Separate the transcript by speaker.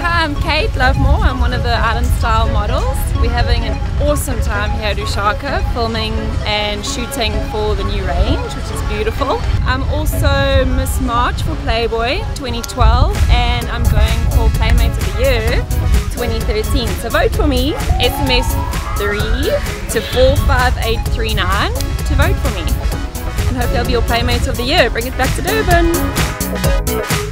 Speaker 1: Hi, I'm Kate Lovemore. I'm one of the Island Style models. We're having an awesome time here at Ushaka filming and shooting for the new range, which is beautiful. I'm also Miss March for Playboy 2012 and I'm going for Playmate of the Year 2013. So vote for me, SMS 3 to 45839 to vote for me. And hope they'll be your Playmate of the Year. Bring it back to Durban.